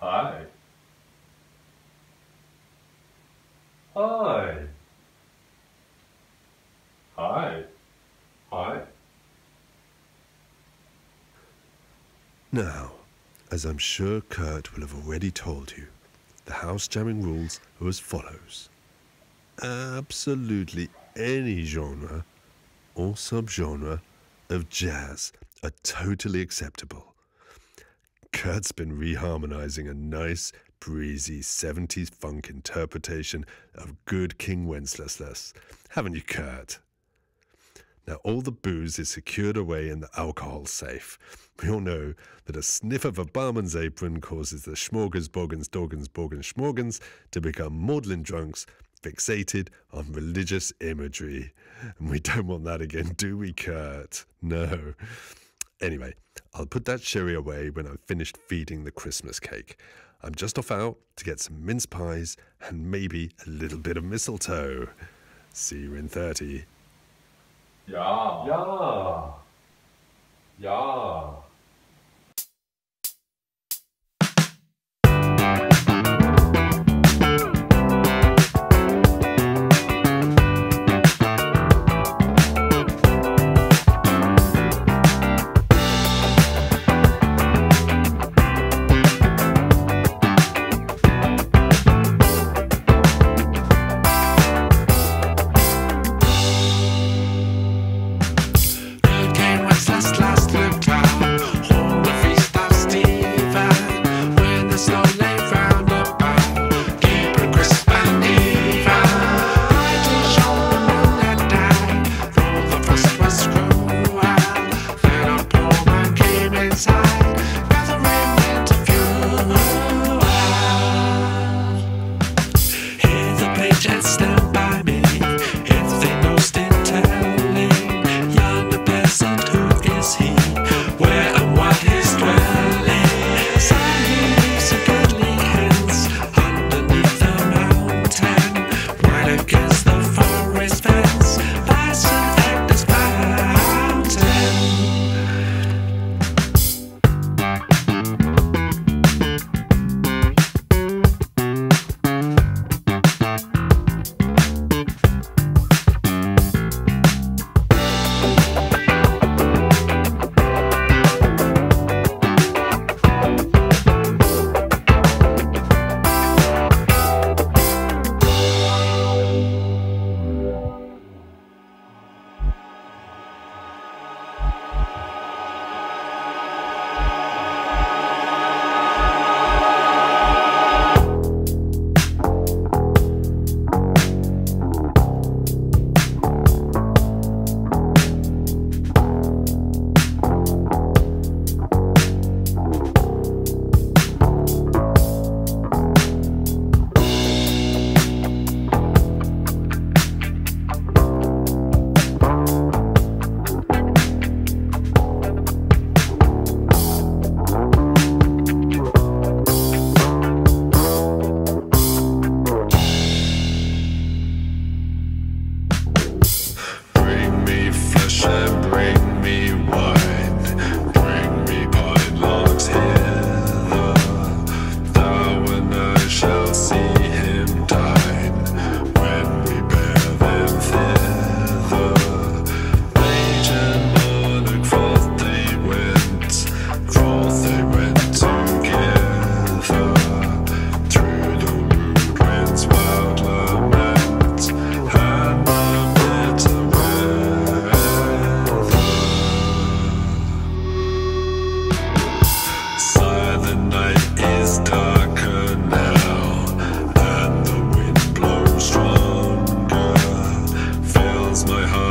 Hi. Hi. Hi. Hi. Now, as I'm sure Kurt will have already told you, the house jamming rules are as follows. Absolutely any genre or subgenre of jazz are totally acceptable. Kurt's been reharmonizing a nice, breezy 70s funk interpretation of Good King Wenceslas, haven't you, Kurt? Now, all the booze is secured away in the alcohol safe. We all know that a sniff of a barman's apron causes the smorgasborgens, dorgens, borgens, schmorgens to become maudlin drunks fixated on religious imagery. And we don't want that again, do we, Kurt? No. Anyway, I'll put that sherry away when I've finished feeding the Christmas cake. I'm just off out to get some mince pies and maybe a little bit of mistletoe. See you in 30. Ja. Ja. Ja. my heart.